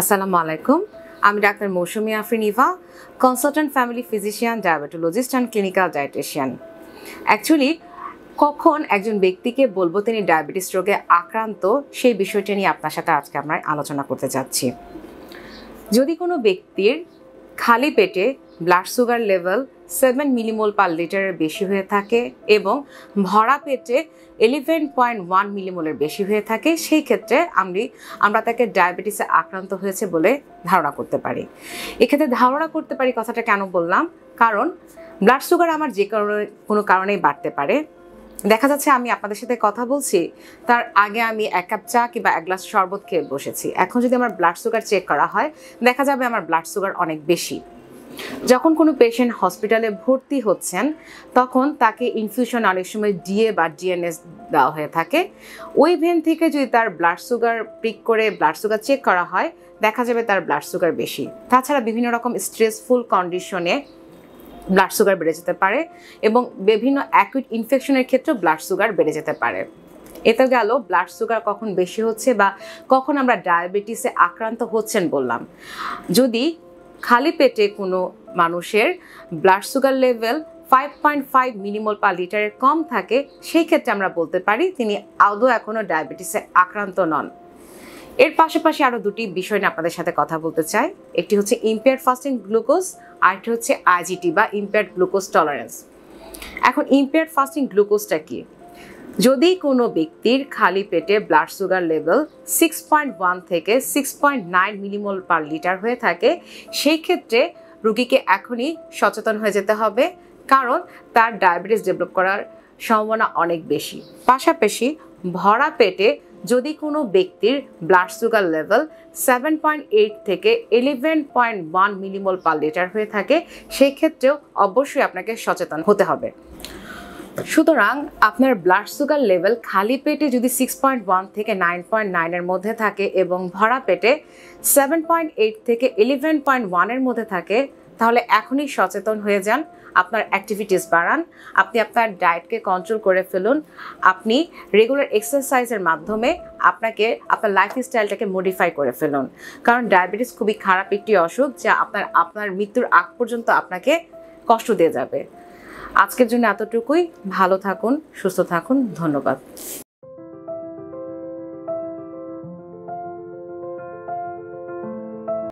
আসসালামু আলাইকুম। আমি doctor Mousumi Afrin Eva consultant family physician diabetologist and clinical dietitian actually কখন একজন ব্যক্তিকে বলব তিনি ডায়াবেটিস রোগে আক্রান্ত, সেই বিষয়টি নিয়ে আপনার সাথে আজকে আমরা আলোচনা করতে যাচ্ছি। যদি কোনো ব্যক্তির খালি পেটে blood sugar level seven millimole per লিটারের বেশি হয়ে থাকে এবং ভরা পেটে ইলেভেন পয়েন্ট ওয়ান মিলিমোলের বেশি হয়ে থাকে, সেই ক্ষেত্রে আমি, আমরা তাকে ডায়াবেটিসে আক্রান্ত হয়েছে বলে ধারণা করতে পারি। এক্ষেত্রে ধারণা করতে পারি কথাটা কেন বললাম? কারণ ব্লাড সুগার আমার যে কারণে, কোনো কারণেই বাড়তে পারে। দেখা যাচ্ছে আমি আপনাদের সাথে কথা বলছি, তার আগে আমি এক কাপ চা কিংবা এক গ্লাস শরবত খেয়ে বসেছি। এখন যদি আমার ব্লাড সুগার চেক করা হয়, দেখা যাবে আমার ব্লাড সুগার অনেক বেশি। যখন কোনো পেশেন্ট হসপিটালে ভর্তি হচ্ছেন, তখন তাকে ইনফিউশন অনেক সময় ডিএ বা ডিএনএস দেওয়া হয়ে থাকে। ওই ভেন থেকে যদি তার ব্লাড সুগার পিক করে ব্লাড সুগার চেক করা হয়, দেখা যাবে তার ব্লাড সুগার বেশি। তাছাড়া বিভিন্ন রকম স্ট্রেসফুল কন্ডিশনে ব্লাড সুগার বেড়ে যেতে পারে এবং বিভিন্ন অ্যাকুইট ইনফেকশনের ক্ষেত্রেও ব্লাড সুগার বেড়ে যেতে পারে। এতে গেল ব্লাড সুগার কখন বেশি হচ্ছে বা কখন আমরা ডায়াবেটিসে আক্রান্ত হচ্ছেন বললাম। যদি খালি পেটে কোনো মানুষের blood sugar level five point five millimole per লিটারের কম থাকে, সেই ক্ষেত্রে আমরা বলতে পারি তিনি আদৌ এখনও ডায়াবেটিসে আক্রান্ত নন। এর পাশাপাশি আরও দুটি বিষয় নিয়ে আপনাদের সাথে কথা বলতে চাই। একটি হচ্ছে ইম্পেয়ার ফাস্টিং গ্লুকোজ আরেকটি হচ্ছে আইজিটি বা ইম্পেয়ার্ড গ্লুকোজ টলারেন্স এখন ইম্পেয়ার্ড ফাস্টিং গ্লুকোজটা কি? যদি কোনো ব্যক্তির খালি পেটে blood sugar level six point one থেকে six point nine millimole per litre হয়ে থাকে, সেই ক্ষেত্রে রুগীকে এখনই সচেতন হয়ে যেতে হবে, কারণ তার ডায়াবেটিস ডেভেলপ করার সম্ভাবনা অনেক বেশি। পাশাপাশি ভরা পেটে যদি কোনো ব্যক্তির blood sugar level seven point eight থেকে eleven point one millimole per litre হয়ে থাকে, সেই ক্ষেত্রেও অবশ্যই আপনাকে সচেতন হতে হবে। সুতরাং আপনার ব্লাড সুগার লেভেল খালি পেটে যদি সিক্স পয়েন্ট ওয়ান থেকে নাইন পয়েন্ট মধ্যে থাকে এবং ভরা পেটে সেভেন পয়েন্ট এইট থেকে ইলেভেন পয়েন্ট ওয়ানের মধ্যে থাকে, তাহলে এখনই সচেতন হয়ে যান, আপনার অ্যাক্টিভিটিস বাড়ান, আপনি আপনার ডায়েটকে কন্ট্রোল করে ফেলুন, আপনি রেগুলার এক্সারসাইজের মাধ্যমে আপনাকে, আপনার লাইফ স্টাইলটাকে মডিফাই করে ফেলুন। কারণ ডায়াবেটিস খুবই খারাপ একটি অসুখ, যা আপনার আপনার মৃত্যুর আগ পর্যন্ত আপনাকে কষ্ট দিয়ে যাবে। আজকের জন্য এতটুকুই। ভালো থাকুন সুস্থ থাকুন। ধন্যবাদ।